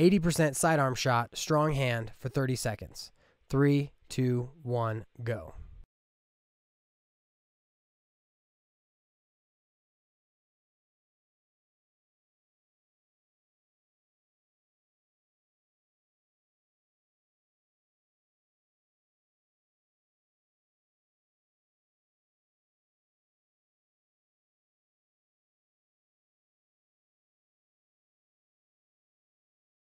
80% sidearm shot, strong hand for 30 seconds. Three, two, one, go.